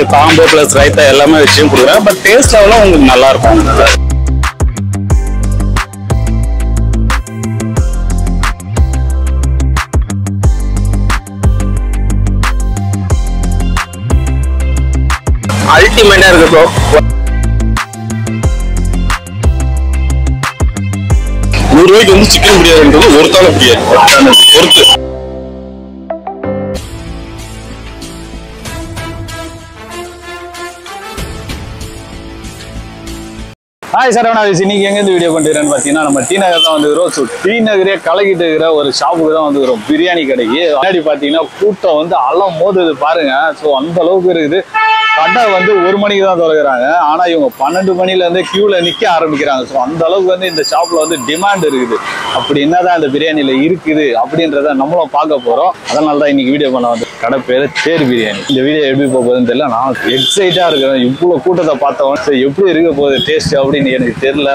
So combo plus raita எல்லாமே வச்சும் கொடுக்குறேன். பட் டேஸ்ட் லெவலில் உங்களுக்கு நல்லா இருக்கும். அல்டிமேட்டா இருக்கு ப்ரோ நூறு ரூபாய்க்கு வந்து சிக்கன் பிரியாணின்றது ஒருத்தான பிரியாணி ஒருத்து ஹாய் சரவணா விசி இன்னைக்கு எங்கேருந்து வீடியோ பண்ணுறேன்னு பார்த்தீங்கன்னா நம்ம டி நகர் தான் வந்துக்கிறோம் ஸோ டி நகரே கலக்கிட்டு இருக்கிற ஒரு ஷாப்புக்கு தான் வந்துக்கிறோம் பிரியாணி கடைக்கு. முன்னாடி பார்த்தீங்கன்னா கூட்டம் வந்து அலம் மோதுது பாருங்க. ஸோ அந்த அளவுக்கு இருக்குது. கடை வந்து ஒரு மணிக்கு தான் திறக்கிறாங்க. ஆனா இவங்க பன்னெண்டு மணில இருந்து கியூல நிக்க ஆரம்பிக்கிறாங்க. ஸோ அந்த அளவுக்கு வந்து இந்த ஷாப்ல வந்து டிமாண்ட் இருக்குது. அப்படி என்னதான் இந்த பிரியாணில இருக்குது அப்படின்றத நம்மளும் பார்க்க போறோம். அதனால தான் இன்னைக்கு வீடியோ பண்ண வந்து கடை பேரு தேர் பிரியாணி. இந்த வீடியோ எப்படி போக போகுதுன்னு தெரியல. நான் எக்ஸைட்டா இருக்கிறேன். இவ்வளவு கூட்டத்தை பார்த்தவன் சரி எப்படி இருக்க போகுது? டேஸ்ட் அப்படின்னு எனக்கு தெரியல.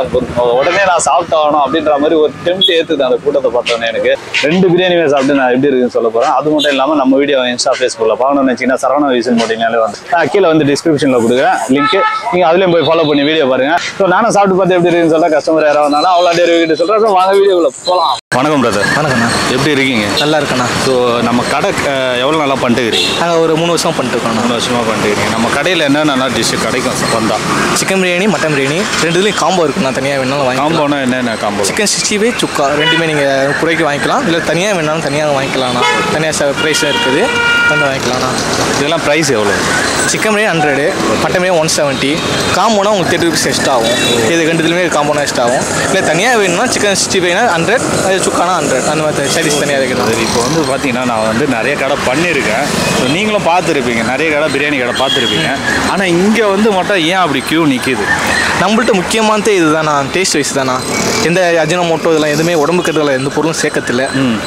உடனே நான் சாப்பிட்டாகணும் அப்படின்ற மாதிரி ஒரு டெம்ட் ஏத்துது அந்த கூட்டத்தை பார்த்தோன்னே எனக்கு. ரெண்டு பிரியாணியுமே சாப்பிட்டு நான் எப்படி இருக்குன்னு சொல்ல போறேன். அது மட்டும் இல்லாம நம்ம வீடியோ இன்ஸ்டா ஃபேஸ்புக்ல பார்க்கணும்னு நினைச்சீங்கன்னா சரவண வீசன் போட்டீங்கனாலே வந்து கீழே வந்து டிஸ்கிரிப்ஷன்ல கொடுக்குறேன். லிங்க் நீங்க அதுலேயும் போய் ஃபாலோ பண்ணி வீடியோ பாருங்க. ஸோ நானும் சாப்பிட்டு பார்த்து எப்படி இருக்குன்னு சொல்ல கஸ்டமர் யாராவது அவ்வளோ டேரி வீட்டு சொல்றேன். ஸோ வாங்க வீடியோவில் போகலாம் வணக்கம் பிரதர் வணக்கண்ணா எப்படி இருக்கீங்க? நல்லா இருக்கண்ணா. ஸோ நம்ம கடை அஹ், எவ்வளவு நல்லா பண்ணிட்டு இருக்கீங்க நாங்கள் ஒரு மூணு வருஷம் பண்ணிட்டு இருக்கோண்ணா மூணு வருஷமா பண்ணிட்டு இருக்கீங்க நம்ம கடையில் என்னென்ன டிஷ் கிடைக்கும்? வந்தா. சிக்கன் பிரியாணி மட்டன் பிரியாணி ரெண்டுலேயும் காம்போ இருக்குண்ணா தனியாக வேணாலும் வாங்கிக்கலாம். காம்போனா என்னென்ன combo chicken sixty five sukka ரெண்டுமே நீங்கள் குறைக்கு வாங்கிக்கலாம். இல்லை தனியாக வேணாலும் தனியாக வாங்கிக்கலாம்ண்ணா. தனியாக ப்ரைஸ் இருக்குது. வந்து வாங்கிக்கலாம்ண்ணா. இதெல்லாம் ப்ரைஸ் எவ்வளோ chicken biryani hundred mutton biryani one seventy காம்போனா உங்களுக்கு தேர்ட்டி ருபீஸ் எக்ஸ்ட்ரா ஆகும். இது ரெண்டுத்துலையுமே காம்போனா எக்ஸ்ட்ரா ஆகும். இல்லை தனியாக வேணும்னா சிக்கன் சிக்ஸ்டி ஃபைவ்னா ஹண்ட்ரட் சுக்கானா ஹண்ட்ரட் அந்த மாதிரி சைடிஸ் தனியாக இருக்குது சரி இப்போ வந்து பார்த்தீங்கன்னா நான் வந்து நிறைய கடை பண்ணியிருக்கேன். ஸோ நீங்களும் பார்த்துருப்பீங்க. நிறைய கடை பிரியாணி கடை பார்த்துருப்பீங்க. ஆனால் இங்கே வந்து மட்டும் ஏன் அப்படி கியூ நிற்கிது நம்மள்ட்ட முக்கியமானதே இதுதானா? டேஸ்ட் வைஸ் தானா? எந்த அஜினமோட்டோ இதெல்லாம் எதுவுமே உடம்பு கெடுதல எந்த பொருளும் சேர்க்கறதில்ல.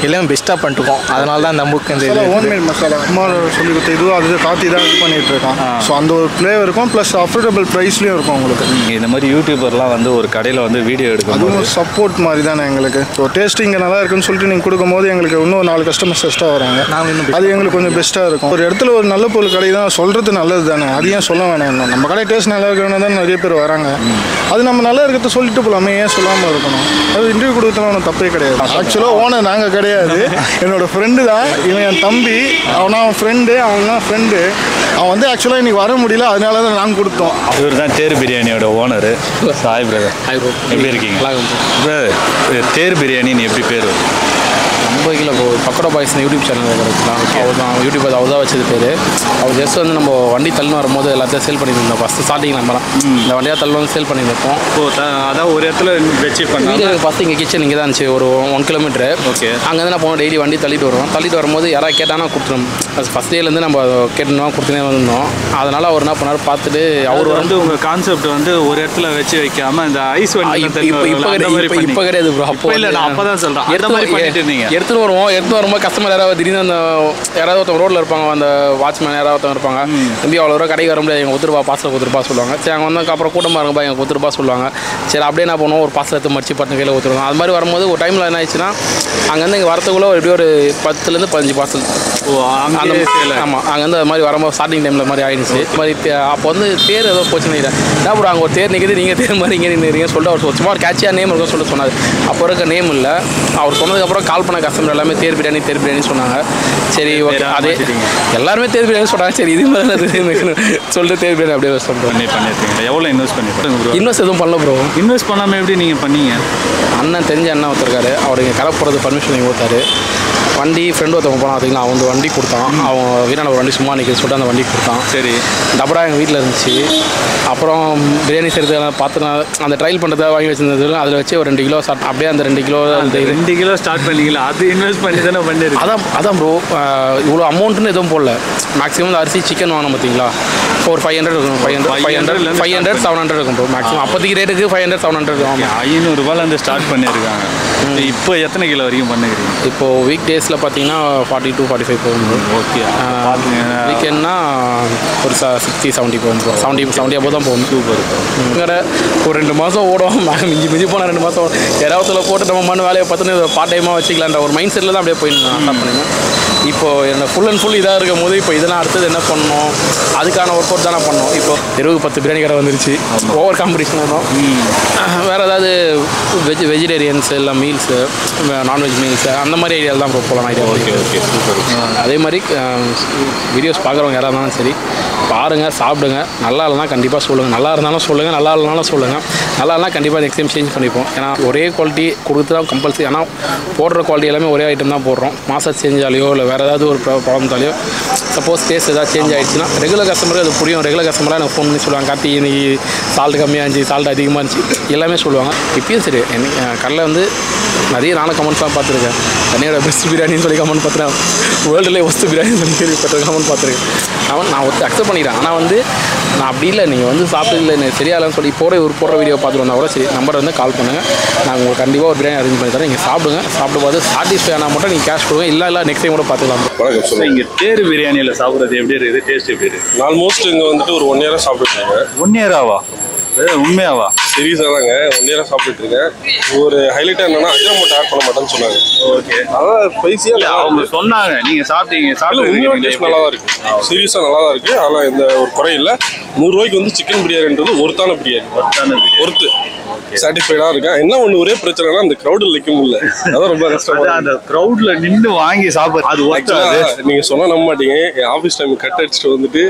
எல்லாமே பெஸ்ட்டாக பண்ணிட்டுருக்கோம். அதனால தான் நமக்கு இந்த இது ஹோம்மேட் மசாலா. அம்மா சொல்லி கொடுத்த இதுவும் அது காத்தி தான் இது பண்ணிட்டு இருக்கான் ஸோ அந்த ஒரு ஃப்ளேவருக்கும் ப்ளஸ் அஃபோர்டபுள் ப்ரைஸ்லையும் இருக்கும் உங்களுக்கு. இந்த மாதிரி யூடியூபர்லாம் வந்து ஒரு கடையில் வந்து வீடியோ எடுக்கும்போது அதுவும் சப்போர்ட் மாதிரி தானே எங்களுக்கு. ஸோ டேஸ்ட் இங்கே நல்லா இருக்குன்னு சொல்லிட்டு நீங்கள் கொடுக்கும்போது எங்களுக்கு இன்னும் நாலு கஸ்டமர்ஸ் எக்ஸ்ட்ரா வராங்க. அது எங்களுக்கு கொஞ்சம் பெஸ்ட்டாக இருக்கும். ஒரு இடத்துல ஒரு நல்ல பொருள் கடை தான் சொல்கிறது நல்லது தானே. அது ஏன் சொல்ல வேணாம் நம்ம கடை டேஸ்ட் நல்லா இருக்கணும் தான் நிறைய பேர் வராங்க. அது நம்ம நல்லா இருக்கிறத சொல்லிட்டு போகலாமே ஏன் சொல்லாமல் இருக்கணும் அது இன்டர்வியூ கொடுத்தலாம் ஒன்றும் தப்பே கிடையாது. ஆக்சுவலாக ஓனர் நாங்கள் கிடையாது. என்னோட ஃப்ரெண்டு தான். இவன் என் தம்பி. அவனா அவன் ஃப்ரெண்டு அவன் தான் ஃப்ரெண்டு அவன் வந்து ஆக்சுவலாக இன்னைக்கு வர முடியல. அதனால தான் நாங்கள் கொடுத்தோம். இவர் தான் தேர் பிரியாணியோட ஓனர் சாய் பிரதர் எப்படி இருக்கீங்க? தேர் பிரியாணின்னு எப்படி பேர்? ரொம்ப kilo pakoda boys YouTube channel இருக்கிறதுலாம் அவர் தான் யூடியூப் அது அவர் தான் வச்சது பேர். அவர் ஜஸ்ட் வந்து நம்ம வண்டி தள்ளு வரும்போது எல்லாத்தையும் சேல் பண்ணிட்டு இருந்தோம் ஃபஸ்ட்டு ஸ்டார்டிங் நம்மலாம் இந்த வண்டியாக தள்ளு வந்து சேல் பண்ணியிருப்போம் ஓ த- அதான் ஒரு இடத்துல வச்சு வீடு ஃபஸ்ட்டு இங்கே கிச்சன் இங்கே தான் இருந்துச்சு. ஒரு ஒன் கிலோமீட்டர் Okay. அங்கேருந்து நான் போனோம் டெய்லி வண்டி தள்ளிட்டு வருவோம். தள்ளிட்டு வரும்போது யாராவது கேட்டானா கொடுத்துரும் ஃபஸ்ட் டேலேருந்து நம்ம கேட்டுனோம் கொடுத்துனே வந்திருந்தோம் அதனால் அவர் என்ன பண்ணார் பார்த்துட்டு அவர் வந்து வந்து உங்க கான்செப்ட் வந்து ஒரு இடத்துல வச்சு வைக்காம இந்த ஐஸ் வண்டி இப்போ இப்போ கிடையாது ப்ரோ அப்போ இல்ல நான் சொல்றேன். அந்த மாதிரி பண்ணிட்டு இருந்தீங்க. எடுத்துட்டு வருவோம் வரும்போது கஸ்டமர் யாராவது திடீர்னு அந்த யாராவது ஒருத்தவங்க ரோட்ல இருப்பாங்க அந்த வாட்ச்மேன் யாராவது ஒருத்தவங்க இருப்பாங்க தம்பி அவ்வளோ ரூபா கடைக்கு வர முடியாது எங்கள் ஒத்து ரூபா பாசல் ஒத்து ரூபா சொல்லுவாங்க. சரி அங்கே வந்து அப்புறம் கூட்டமாக இருங்கப்பா எங்கள் ஒத்து ரூபா சொல்லுவாங்க. சரி அப்படியே என்ன பண்ணுவோம் ஒரு பாசல் எடுத்து மடிச்சு பட்டு கையில் ஒத்துருவோம் அது மாதிரி வரும்போது ஒரு டைமில் என்ன ஆயிடுச்சுன்னா அங்கேருந்து இங்கே வரத்துக்குள்ள எப்படியும் ஒரு பத்துலேருந்து பதினஞ்சு பார்சல் ஓ அந்த ஆமாம் அங்கேருந்து அது மாதிரி வரும்போது ஸ்டார்டிங் டைமில் மாதிரி ஆயிடுச்சு. மாதிரி அப்போ வந்து தேர் ஏதோ போச்சு நினைக்கிறேன். என்ன அங்கே ஒரு தேர் நிற்குது நீங்கள் தேர் மாதிரி இங்கே நிற்கிறீங்க சொல்லிட்டு அவர் சும்மா ஒரு கேட்சியாக நேம் இருக்கும் சொல்லிட்டு சொன்னார். அப்போ இருக்க நேம் இல்லை. அவர் சொன்னதுக்கப்புறம் கால் பண்ண கஸ்டமர் எல்லாமே தேர் பிரியாணி தேர் பிரியாணி சொன்னாங்க. சரி ஓகே அதே. எல்லாருமே தேர் பிரியாணி சொன்னாங்க. சரி இது மாதிரி இது சொல்லிட்டு தேர் பிரியாணி அப்படியே சொல்கிறோம் பண்ணி பண்ணிருக்கீங்க எவ்வளோ இன்வெஸ்ட் பண்ணி இன்வெஸ்ட் எதுவும் பண்ணல ப்ரோ இன்வெஸ்ட் பண்ணாம எப்படி நீங்க பண்ணீங்க? அண்ணன் தெரிஞ்ச அண்ணன் ஒருத்தருக்காரு அவர் இங்கே கடை போகிறது பர்மிஷன் வாங்கி கொடுத்தாரு. வண்டி ஃப்ரெண்டு ஒருத்தவங்க போனான் பார்த்தீங்களா அவன் வந்து வண்டி கொடுத்தான். அவன் வீரான ஒரு வண்டி சும்மா நிற்கிது சொல்லிட்டு அந்த வண்டி கொடுத்தான். சரி. டபரா எங்கள் வீட்டில் இருந்துச்சு. அப்புறம் பிரியாணி செய்கிறதுலாம் பார்த்து அந்த ட்ரையல் பண்ணுறதை வாங்கி வச்சிருந்தது அதில் வச்சு ஒரு ரெண்டு கிலோ சாப்பிட்டு அப்படியே அந்த ரெண்டு கிலோ அந்த ரெண்டு கிலோ ஸ்டார்ட் பண்ணீங்களா? அது இன்வெஸ்ட் பண்ணி தானே பண்ணிருக்கு அதான் அதான் ப்ரோ இவ்வளோ அமௌண்ட்டுன்னு எதுவும் போடல. மேக்ஸிமம் அரிசி சிக்கன் வாங்கணும் பார்த்தீங்களா ஃபோர் ஃபைவ் ஹண்ட்ரட் இருக்கும். Five hundred five hundred five hundred seven hundred இருக்கும் ப்ரோ மேக்ஸிமம் அப்போதைக்கு ரேட்டுக்கு ஃபைவ் ஹண்ட்ரட் செவன் ஹண்ட்ரட் ஆமாம் ஐநூறுரூபால இருந்து ஸ்டார்ட் பண்ணியிருக்காங்க. இப்போ எத்தனை கிலோ வரைக்கும் பண்ணுகிறீங்க? இப்போது வீக் டேஸில் பார்த்தீங்கன்னா ஃபார்ட்டி டூ ஃபார்ட்டி ஃபைவ் போகும் ஓகே வீக்கெண்ட்னா ஒரு சிக்ஸ்டி செவன்ட்டி போகும் ப்ரோ செவன்ட்டி செவன்ட்டி அப்போ தான் போகும். சூப்பர் கடை ஒரு ரெண்டு மாதம் ஓடும். மிஞ்சி மிஞ்சி போனால் ரெண்டு மாதம் யாராவதுல போட்டு நம்ம மண்ணு வேலையை பார்த்துன்னு பார்ட் டைமாக வச்சுக்கலான்ற ஒரு மைண்ட் செட்டில் தான் அப்படியே போயிருந்தேன் ஸ்டார்ட் பண்ணிருந்தேன் இப்போ என்ன ஃபுல் அண்ட் ஃபுல் இதாக இருக்கும் போது இப்போ இதெல்லாம் அடுத்தது என்ன பண்ணணும்? அதுக்கான ஒர்க் அவுட் தானே பண்ணணும். இப்போ தெருவுக்கு பத்து பிரியாணி கடை வந்துருச்சு. ஓவர் காம்படிஷன் வரும் வேறு ஏதாவது வெஜ் வெஜிடேரியன்ஸ் இல்லை மீல்ஸு நான்வெஜ் மீல்ஸு அந்த மாதிரி ஐடியாவில் தான் போகலாம் ஐடியா ஓகே ஓகே அதே மாதிரி வீடியோஸ் பார்க்குறவங்க யாராக இருந்தாலும் சரி பாருங்கள் சாப்பிடுங்க. நல்லா இல்லைனா கண்டிப்பாக சொல்லுங்கள் நல்லா இருந்தாலும் சொல்லுங்கள் நல்லா இல்லைனாலும் சொல்லுங்கள் நல்லா இல்லைனா கண்டிப்பாக நெக்ஸ்ட் டைம் சேஞ்ச் பண்ணிப்போம். ஏன்னா ஒரே குவாலிட்டி கொடுத்து தான் கம்பல்சரி ஏன்னா போடுற குவாலிட்டி எல்லாமே ஒரே ஐட்டம் தான் போடுறோம். மாதம் சேஞ்சாலேயோ இல்லை வேறு ஏதாவது ஒரு ப்ராப்ளம்தாலையோ சப்போஸ் டேஸ்ட் ஏதாவது சேஞ்ச் ஆகிடுச்சுன்னா ரெகுலர் கஸ்டமருக்கு அது புரியும். ரெகுலர் கஸ்டமராக எனக்கு ஃபோன் பண்ணி சொல்லுவாங்க கார்த்தி இன்னைக்கு சால்ட் கம்மியாக இருந்துச்சு சால்ட் அதிகமாக இருந்துச்சு. எல்லாமே சொல்லுவாங்க. இப்பயும் சரி எனக்கு கடலை வந்து நிறைய நானும் கமெண்ட்ஸ்லாம் பார்த்துருக்கேன். தனியோட பெஸ்ட் பிரியாணின்னு சொல்லி கமெண்ட் பார்த்துருக்கேன். வேர்ல்டுலேயே ஒஸ்ட் பிரியாணி சொல்லி கேள்விப்பட்ட கமெண்ட் பார்த்துருக்கேன். அவன் நான் ஒத்து அக்செப்ட் பண்ணிக்கிறேன் ஆனால் வந்து நான் அப்படி இல்லை. நீங்கள் வந்து சாப்பிட்டு இல்லை எனக்கு சரியாலன்னு சொல்லி போகிற ஒரு போடுற வீடியோ பார்த்துட்டு வந்தால் கூட சரி. நம்பர் வந்து கால் பண்ணுங்கள் நாங்கள் உங்களுக்கு கண்டிப்பாக ஒரு பிரியாணி அரேஞ்ச் பண்ணி தரேன். நீங்கள் சாப்பிடுங்க. சாப்பிட்டு பார்த்து சாட்டிஸ்ஃபை ஆனால் மட்டும் நீங்கள் கேஷ் கொடுங்க. இல்லை இல்லை நெக்ஸ்ட் டைம் கூட பார்த்துக்கலாம். வணக்கம் சொல்லுங்க. இங்க தேர் பிரியாணியில சாப்பிடுறது எப்படி இருக்குது? டேஸ்ட் எப்படி இருக்கு ஆல்மோஸ்ட் இங்கே வந்துட்டு ஒரு ஒன் இயராக சாப்பிட்டுட்டு இருக்கேன் ஒன் இயராவா உண்மையாவா? சீரியஸாக தாங்க. ஒன் இயராக சாப்பிட்டுட்டு இருக்கேன். ஒரு ஹைலைட்டாக என்னன்னா அஜினமோட்டோ ஆட் பண்ண மாட்டேன்னு சொன்னாங்க. ஓகே அதான் ஸ்பைசியாக அவங்க சொன்னாங்க நீங்க சாப்பிட்டீங்க உண்மையான டேஸ்ட் நல்லா சாப்பிட்டு தான் இருக்கு. சீரியஸாக நல்லா தான் இருக்கு. அதெல்லாம் எந்த ஒரு குறை இல்லை. நூறுரூவாய்க்கு வந்து சிக்கன் பிரியாணின்றது ஒருத்தான பிரியாணி ஒருத்து. சாட்டிஸ்ஃபைடாக இருக்கேன் என்ன ஒன்று ஒரே பிரச்சனைனா அந்த க்ரௌடில் நிற்க முடியல அதான் ரொம்ப கஷ்டமா இருக்கு. அந்த கிரௌட்ல நின்னு வாங்கி சாப்பிடுறது. அது ஒர்த்தாது Actually, நீங்க சொன்னா நம்ப மாட்டீங்க. என் ஆபீஸ் டைம் கட் அடிச்சுட்டு வந்துட்டு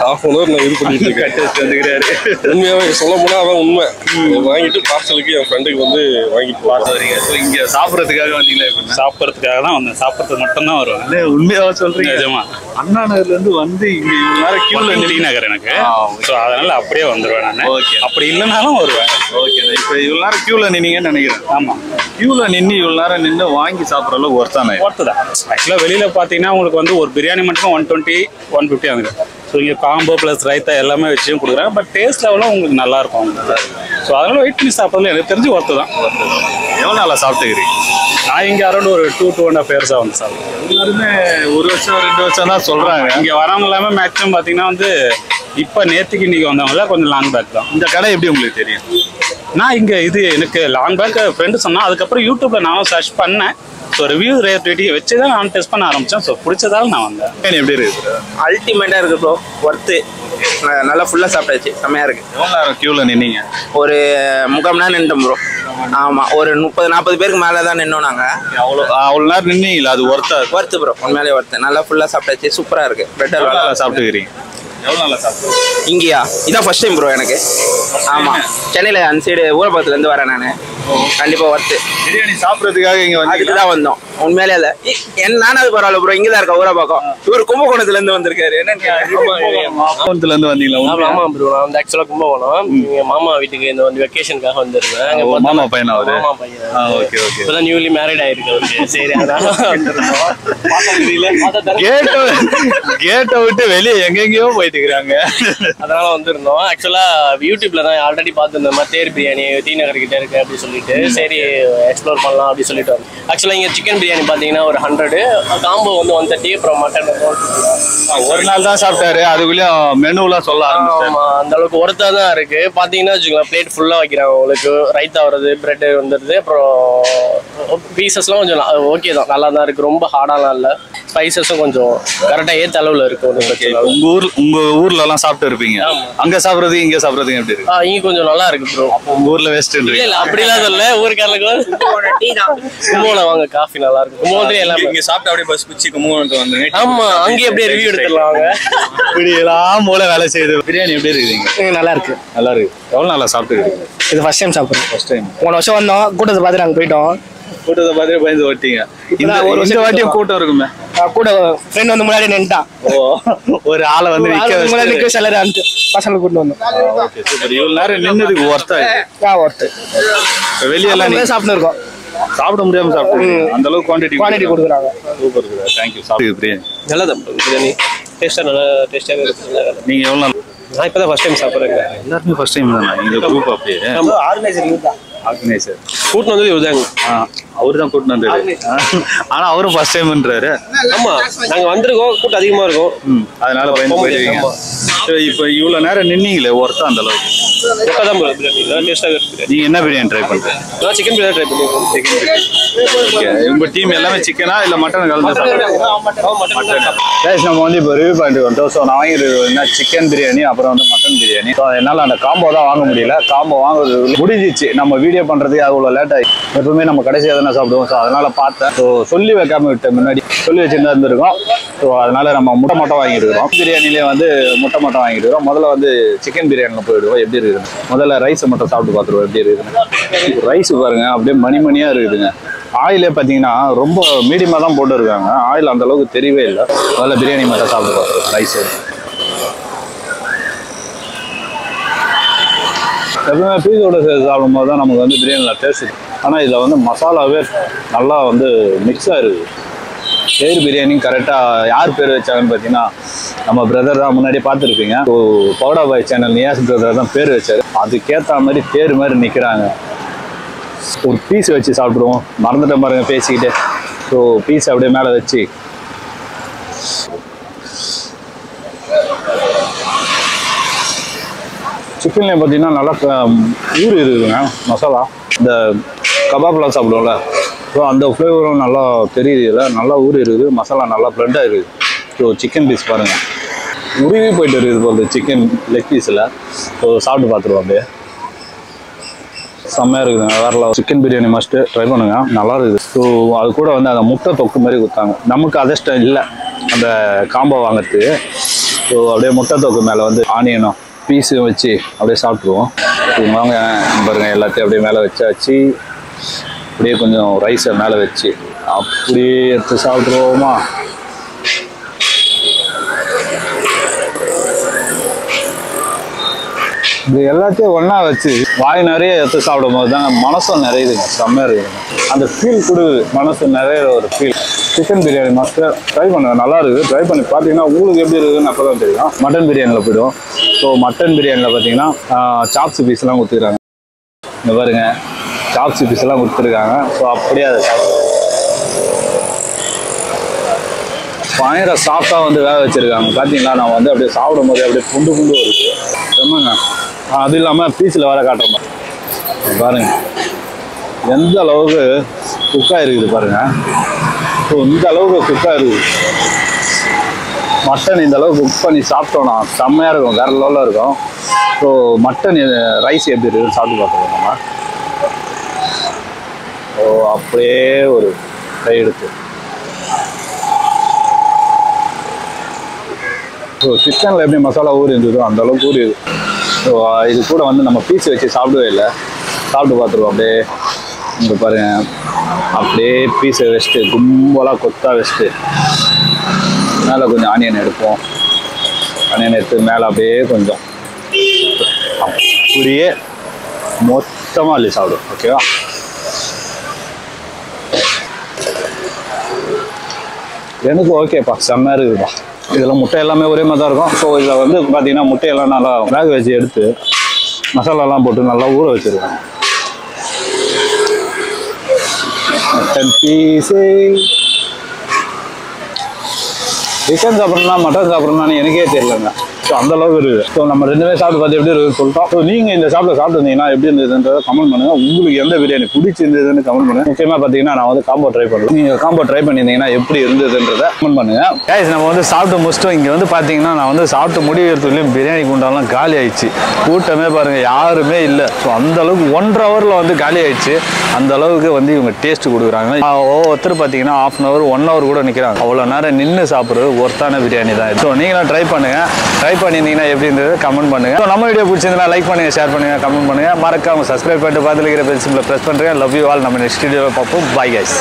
ஹாஃப் அன் அவர் நான் இது பண்ணிட்டு இருக்கேன் வந்துக்கிறாரு. உண்மையாவே சொல்ல போனா அதான் உண்மை. வாங்கிட்டு பார்சலுக்கு என் ஃப்ரெண்டுக்கு வந்து வாங்கிட்டு வரீங்க. ஸோ இங்க சாப்பிட்றதுக்காக வந்தீங்களா இப்போ? சாப்பிட்றதுக்காக தான் வந்தேன். சாப்பிட்றதுக்கு மட்டும் தான் வருவேன். அண்ணே, உண்மையாவா சொல்றீங்க. நிஜமா. அண்ணா நகர்ல இருந்து வந்து இங்க இவ்வளவு நேரம் கியூல டி நகர் எனக்கு. ஸோ அதனால அப்படியே வந்துடுவேன் நான். Okay. அப்படி இல்லைனாலும் வருவேன். ஓகே இப்போ இவ்வளவு நேரம் கியூல நின்னீங்கன்னு நினைக்கிறேன். ஆமா. கியூல நின்னு இவ்வளவு நேரம் நின்னு வாங்கி சாப்பிட்ற அளவுக்கு ஒர்த்தானே ஒர்த்து தான். ஆக்சுவலாக வெளியில் பார்த்தீங்கன்னா உங்களுக்கு வந்து ஒரு பிரியாணி மட்டும் ஒன் டுவெண்ட்டி ஒன் ஃபிஃப்டி வந்துடும் ஸோ இங்கே காம்போ ப்ளஸ் ரைத்தா எல்லாமே வச்சும் கொடுக்குறாங்க பட் டேஸ்ட் லெவலும் உங்களுக்கு நல்லா இருக்கும். ஸோ அதனால வெயிட் பண்ணி சாப்பிட்றதுல எனக்கு தெரிஞ்சு ஒர்த்து தான். எவ்வளவு நாளா சாப்பிட்டுக்கிறீங்க? நான் இங்கே அரௌண்ட் ஒரு டூ டூ அண்ட் ஹாஃப் இயர்ஸாக வந்து சாப்பிடுவேன் எல்லாருமே ஒரு வருஷம் ரெண்டு வருஷம் தான் சொல்றாங்க. இங்கே வரவங்க எல்லாமே மேக்ஸிமம் பார்த்தீங்கன்னா வந்து இப்போ நேற்றுக்கு இன்னைக்கு வந்தவங்கள கொஞ்சம் லாங் பேக் தான். இந்த கடை எப்படி உங்களுக்கு தெரியும்? நான் இங்கே இது எனக்கு லாங் பேக் ஃப்ரெண்டு சொன்னா அதுக்கப்புறம் யூடியூப்ல நானும் சர்ச் பண்ணேன். ஸோ ரிவ்யூ ரேட்டிவிட்டி வச்சு தான் நான் டெஸ்ட் பண்ண ஆரம்பித்தேன் ஸோ பிடிச்சதால நான் வந்தேன். எப்படி இருக்குது அல்டிமேட்டாக இருக்கு ப்ரோ ஒர்த்து நல்லா ஃபுல்லாக சாப்பிட்டாச்சு. செம்மையாக இருக்கு. எவ்வளவு நேரம் கியூல நின்னீங்க? ஒரு முக்கால் மணி நேரம் நின்றுட்டோம் ப்ரோ ஆமாம் ஒரு முப்பது நாற்பது பேருக்கு மேலே தான் நின்னோம் நாங்கள் அவ்வளோ அவ்வளவு நேரம் நின்னீங்களா? அது ஒர்த்தா ஒர்த்து ப்ரோ உண்மையிலே ஒர்த்து நல்லா ஃபுல்லாக சாப்பிட்டாச்சு. சூப்பராக இருக்கு. எவ்வளவு அல்வா. நாளா சாப்பிட்டுக்கிறீங்க. எவ்வளவு இங்கேயா? இதான் ஃபர்ஸ்ட் டைம் ப்ரோ எனக்கு. ஆமாம் சென்னையில் அந்த சைடு ஊரப்பாக்கத்துலேருந்து வரேன் நான். கண்டிப்பாக ஒர்த்து பிரியாணி சாப்பிட்றதுக்காக இங்க வந்து தான் வந்தோம். உண்மையிலே இல்லை. என்ன நானாவது பரவாயில்ல ப்ரோ இங்கே தான் இருக்கா ஊரப்பாக்கம் இவர் கும்பகோணத்துலேருந்து வந்திருக்காரு. என்னன்னு கேட்டேன். மாவட்டத்துல இருந்து வந்தீங்களா? ஆமா ப்ரோ நான் வந்து ஆக்சுவலாக கும்பகோணம். எங்க மாமா வீட்டுக்கு இந்த வந்து வெக்கேஷனுக்காக வந்திருந்தேன். மாமா பையனா அவரு? மாமா பையன். okay, okay. இப்பதான் நியூலி மேரிட் ஆயிருக்கு அவருக்கு சரி அதனால தெரியல. கேட்டை கேட்டை விட்டு வெளியே எங்கெங்கயோ போயிட்டு இருக்கிறாங்க அதனால வந்திருந்தோம். ஆக்சுவலா யூடியூப்ல தான் ஆல்ரெடி பார்த்துருந்தோம் மாதிரி தேர் பிரியாணி டி நகர் கிட்ட இருக்கு அப்படின்னு சொல்லிட்டு சரி எக்ஸ்ப்ளோர் பண்ணலாம் அப்படின்னு சொல்லிட்டு வந்தோம். ஆக்சுவலா இங்க சிக்கன் பிரியாணி பாத்தீங்கன்னா ஒரு ஹண்ட்ரடு காம்போ வந்து ஒன் தேர்ட்டி அப்புறம் மட்டன் ஒரு நாள் தான் சாப்பிட்டாரு. அதுக்குள்ளயும் மெனுலாம் சொல்ல ஆரம்பிச்சாரு ஆமா அந்த அளவுக்கு ஒருத்தா தான் இருக்கு. பாத்தீங்கன்னா வச்சுக்கோங்களேன் பிளேட் ஃபுல்லா வைக்கிறாங்க உங்களுக்கு. ரைத்தா வருது பிரெட் வந்துடுது அப்புறம் பீசஸ்லாம் கொஞ்சம் ஓகே தான். நல்லா தான் இருக்கு. ரொம்ப ஹார்டாலாம் இல்ல. ஸ்பைசஸும் கொஞ்சம் கரெக்டா ஏத்த அளவுல இருக்கு ஒன்றும் பிரச்சனை இல்லை. உங்க ஊர் உங்க ஊர்ல எல்லாம் சாப்பிட்டு இருப்பீங்க. அங்க சாப்பிடுறது இங்க சாப்பிடுறது எப்படி இருக்கு? ஆ இங்க கொஞ்சம் நல்லா இருக்கு ப்ரோ உங்க ஊர்ல வேஸ்ட் இல்ல இல்ல அப்படிலாம் சொல்ல ஊருக்காரங்களுக்கு கும்போல வாங்க காஃபி நல்லா இருக்கு கும்போலத்துல எல்லாமே. இங்க சாப்பிட்டு அப்படியே பஸ் பிடிச்சி கும்பகோணத்துக்கு வந்துருங்க ஆமா அங்கேயே அப்படியே ரிவ்யூ எடுத்துடலாம் வாங்க. இப்படி எல்லாம் மூளை வேலை செய்யுது. பிரியாணி எப்படி இருக்குதுங்க நல்லா இருக்கு. நல்லா இருக்கு. எவ்வளவு நாளா சாப்பிட்டு இது ஃபர்ஸ்ட் டைம் சாப்பிட்றோம். ஃபர்ஸ்ட் டைம் போன வருஷம் வந்தோம். கூட்டத்தை பார்த்து நாங்கள் போயிட்டோம். கூட்டத்தை பார்த்துட்டு பயந்து ஓட்டிங்க. இந்த ஒரு இந்த வாட்டியும் கூட்டம் இருக்குமே. கூட ஃப்ரெண்ட் வந்து முன்னாடி நின்ட்டான் ஓ ஒரு ஆளை வந்து நிக்க முன்னாடி நிக்க சிலர் அந்த பசங்களை கூட்டு வந்தோம். ஓகே சூப்பர் இவ்வளவு நேரம் நின்னதுக்கு ஒர்த்தா ஆ ஒருத்து வெளியெல்லாம் நீங்க சாப்பிட்டு இருக்கோம் சாப்பிட முடியாம சாப்பிட்டு அந்த அளவுக்கு குவாண்டிட்டி குவான்டிட்டி கொடுக்குறாங்க. சூப்பர் தேங்க்யூ சாப்பிட்டு பிரியாணி நல்லா தான் பிரியாணி டேஸ்டா நல்லா டேஸ்டாவே இருக்கு. நீங்க எவ்வளவு நாள்? நான் இப்பதான் ஃபர்ஸ்ட் டைம் சாப்பிட்றேங்க எல்லாருமே ஃபர்ஸ்ட் டைம் தானா? இந்த குரூப் அப்படியே. ஆர்கனைசர் கூட்டின்னு வந்து இவர்தாங்க அவர் தான் கூட்டிட்டு வந்தாரு ஆனா அவரும் ஃபர்ஸ்ட் டைம்ன்றாரு ஆமா நாங்க வந்திருக்கோம் கூட்டம் அதிகமா இருக்கும். ம் அதனால பயந்து போயிடுவீங்க இப்போ இவ்வளவு நேரம் நின்னீங்களே ஒர்த்தா அந்த அளவுக்கு? தான் ப்ரோ பிரியாணி நல்லா டேஸ்ட்டாக இருக்கு. நீங்க என்ன பிரியாணி ட்ரை பண்றீங்க? நான் சிக்கன் பிரியாணி ட்ரை பண்ணிருக்கேன் Okay. உங்க டீம் எல்லாமே சிக்கனா இல்ல மட்டன் கலந்து நம்ம வந்து இப்போ ரிவ்யூ பண்ணிட்டு வந்துட்டோம் ஸோ நான் வாங்கிருக்கிறது என்ன சிக்கன் பிரியாணி அப்புறம் வந்து மட்டன் பிரியாணி ஸோ என்னால் அந்த காம்போ தான் வாங்க முடியல. காம்போ வாங்குறது முடிஞ்சிச்சு. நம்ம வீடியோ பண்ணுறதுக்கு அவ்வளோ லேட் ஆகி எப்பவுமே நம்ம கடைசியாக தானே சாப்பிடுவோம். ஸோ அதனால பார்த்தேன். ஸோ சொல்லி வைக்காம விட்டேன் முன்னாடி. சொல்லி வச்சிருந்தா இருந்திருக்கோம். ஸோ அதனால நம்ம முட்டை மட்டும் வாங்கியிருக்கிறோம் பிரியாணிலே வந்து முட்டை மட்டும் வாங்கியிருக்கிறோம் முதல்ல வந்து சிக்கன் பிரியாணியில் போயிடுவோம். எப்படி இருக்குது முதல்ல ரைஸை மட்டும் சாப்பிட்டு பார்த்துருவோம் எப்படி இருக்குதுங்க ரைஸ் பாருங்க அப்படியே மணி மணியாக இருக்குதுங்க ஆயிலே பார்த்தீங்கன்னா ரொம்ப மீடியமாக தான் போட்டு இருக்காங்க ஆயில் அந்த அளவுக்கு தெரியவே இல்லை. முதல்ல பிரியாணி மட்டும் சாப்பிட்டு பார்த்துருவோம் ரைஸு எப்பவுமே பீஸோட சேர்த்து சாப்பிடும்போது தான் நமக்கு வந்து பிரியாணியில் டேஸ்ட் ஆனால் இதில் வந்து மசாலாவே நல்லா வந்து மிக்ஸ் ஆகிருக்கு பேர் பிரியாணி கரெக்டாக யார் பேர் வச்சாங்கன்னு பார்த்தீங்கன்னா நம்ம பிரதர் தான் முன்னாடி பார்த்துருப்பீங்க. ஸோ பவுடா பாய் சேனல் நியாஸ் பிரதர் தான் பேர் வச்சார். அதுக்கேற்ற மாதிரி பேர் மாதிரி நிற்கிறாங்க ஒரு பீஸ் வச்சு சாப்பிடுவோம். மறந்துட்ட பாருங்க பேசிக்கிட்டு. ஸோ பீஸ் அப்படியே மேலே வச்சு. சிக்கன்லேயே பார்த்தீங்கன்னா நல்லா ஊர் இருக்குதுங்க. மசாலா. இந்த கபாப்லாம் சாப்பிடுவோம்ல. ஸோ அந்த ஃப்ளேவரும் நல்லா தெரியுது இல்லை. நல்லா ஊர் இருக்குது. மசாலா நல்லா ப்ளண்டாக இருக்குது. ஸோ சிக்கன் பீஸ் பாருங்கள் உருவி போயிட்டு இருக்குது போகுது சிக்கன் லெக் பீஸில் ஸோ சாப்பிட்டு பார்த்துருவோம் அப்படியே. செம்மையாக இருக்குதுங்க வேற சிக்கன் பிரியாணி மஸ்ட்டு ட்ரை பண்ணுங்கள் நல்லா இருக்குது. ஸோ அது கூட வந்து அந்த முட்டை தொக்கு மாதிரி கொடுத்தாங்க. நமக்கு அதிர்ஷ்டம் இல்லை. அந்த காம்போ வாங்குறதுக்கு. ஸோ அப்படியே முட்டை தொக்கு மேலே வந்து ஆனியனும் பீஸும் வச்சு அப்படியே சாப்பிட்ருவோம் வாங்க. பாருங்க. எல்லாத்தையும் அப்படியே மேலே வச்சாச்சு. அப்படியே கொஞ்சம் ரைஸை மேலே வச்சு அப்படியே எடுத்து சாப்பிட்ருவோமா இது எல்லாத்தையும் ஒன்றா வச்சு வாய் நிறைய எடுத்து சாப்பிடும் போது தான் மனசும் நிறையுதுங்க செம்மையாக இருக்குதுங்க. அந்த ஃபீல் கொடுக்குது. மனசு நிறைய ஒரு feel chicken biryani master try பண்ணுங்க. நல்லா இருக்குது. ட்ரை பண்ணி பார்த்தீங்கன்னா உங்களுக்கு எப்படி இருக்குதுன்னு அப்போ தான் தெரியும். மட்டன் பிரியாணியில் போய்டும். ஸோ மட்டன் பிரியாணியில் பார்த்தீங்கன்னா சாப்ஸ் பீஸ்லாம் கொடுத்துருக்காங்க. இங்கே பாருங்க. சாப்ஸ் பீஸ்லாம் கொடுத்துருக்காங்க. ஸோ அப்படியே அதை சாப்பிடுவோம். பயங்கர சாஃப்டாக வந்து வேக வச்சுருக்காங்க. பார்த்தீங்களா நான் வந்து அப்படியே சாப்பிடும் போது அப்படியே புண்டு புண்டு வருது. செம்மங்க. அது இல்லாமல் பீஸில் வேற காட்டுறோம் பாருங்க. எந்த அளவுக்கு குக்காக இருக்குது பாருங்க. ஸோ இந்த அளவுக்கு குக்காக இருக்குது. மட்டன் இந்த அளவுக்கு குக் பண்ணி சாப்பிட்டோம்னா செம்மையாக இருக்கும். வேற லெவலில் இருக்கும். ஸோ மட்டன் ரைஸ் எப்படி இருக்குன்னு சாப்பிட்டு பார்த்துருவோம் நம்ம. அப்படியே ஒரு கை எடுத்து. ஸோ சிக்கனில் எப்படி மசாலா ஊறி இருந்ததோ அந்த அளவுக்கு ஊறி இருக்கு ஸோ இது கூட வந்து நம்ம பீஸ் வச்சு சாப்பிடவே இல்லை. சாப்பிட்டு பார்த்துருவோம். அப்படியே இங்கே பாருங்க. அப்படியே பீஸை வச்சுட்டு கும்பலாக கொத்தா வச்சுட்டு மேலே கொஞ்சம் ஆனியன் எடுப்போம். ஆனியன் எடுத்து மேலே அப்படியே கொஞ்சம் அப்படியே மொத்தமாக அள்ளி சாப்பிடும் ஓகேவா எனக்கு ஓகேப்பா செம்மையாக இருக்குதுப்பா. இதில் முட்டை எல்லாமே ஒரே மாதிரி தான் இருக்கும். ஸோ இதில் வந்து பார்த்தீங்கன்னா முட்டையெல்லாம் நல்லா வேக வச்சு எடுத்து மசாலாலாம் போட்டு நல்லா ஊற வச்சுருக்கேன் மட்டன் பீஸு சிக்கன் சாப்பிட்றேன்னா மட்டன் சாப்பிட்றனான்னு எனக்கே தெரியலங்க. ஸோ அந்த அளவுக்கு இருக்குது ஸோ நம்ம ரெண்டுமே சாப்பிட்டு பார்த்து எப்படி இருக்குன்னு சொல்லிட்டோம். ஸோ நீங்கள் இந்த சாப்பிட சாப்பிட்டுருந்தீங்கன்னா எப்படி இருந்ததுன்றதை கமெண்ட் பண்ணுங்க. உங்களுக்கு எந்த பிரியாணி பிடிச்சிருந்ததுன்னு கமெண்ட் பண்ணுங்க. முக்கியமாக பார்த்தீங்கன்னா நான் வந்து காம்போ ட்ரை பண்ணலாம் நீங்கள் காம்போ ட்ரை பண்ணியிருந்தீங்கன்னா எப்படி இருந்ததுன்றதை கமெண்ட் பண்ணுங்க. கைஸ் நம்ம வந்து சாப்பிட்டு முடிச்சிட்டோம். இங்கே வந்து பார்த்தீங்கன்னா நான் வந்து சாப்பிட்டு முடிக்கிறதுலையும் பிரியாணி குண்டாலாம் காலி ஆயிடுச்சு. கூட்டமே பாருங்க யாருமே இல்லை. ஸோ அந்த அளவுக்கு ஒன்றரை ஹவரில் வந்து காலி ஆயிடுச்சு. அந்த அளவுக்கு வந்து இவங்க டேஸ்ட் கொடுக்குறாங்க. ஒவ்வொருத்தர் பார்த்தீங்கன்னா half an hour one hour கூட நிற்கிறாங்க அவ்வளோ நேரம் நின்று சாப்பிட்றது ஒர்த்தான பிரியாணி தான் ஸோ நீங்களும் ட்ரை பண்ணுங்க. ட்ரை பண்ணியிருந்தீங்கன்னா எப்படி இருந்தது? கமெண்ட் பண்ணுங்க. நம்ம வீடியோ பிடிச்சிருந்தா லைக் பண்ணுங்க ஷேர் பண்ணுங்க கமெண்ட் பண்ணுங்க. மறக்காம சப்ஸ்கிரைப் பண்ணிட்டு பார்த்துருக்கிற பெல் சிம்பிளை ப்ரெஸ் பண்ணுறேன் லவ் யூ ஆல் நம்ம நெக்ஸ்ட் வீடியோவை பார்ப்போம். Bye guys